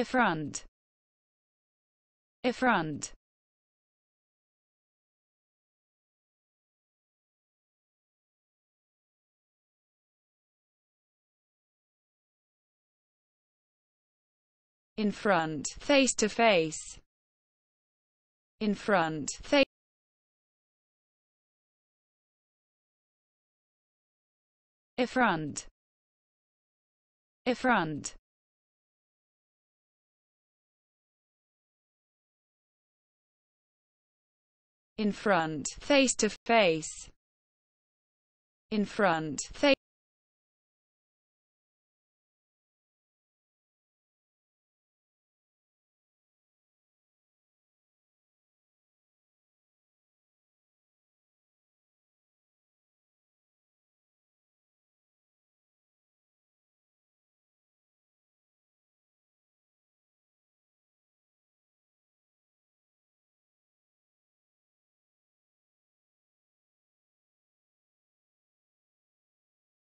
afront afront in front. Face to face. In front. Face afront afront in front face to face in front face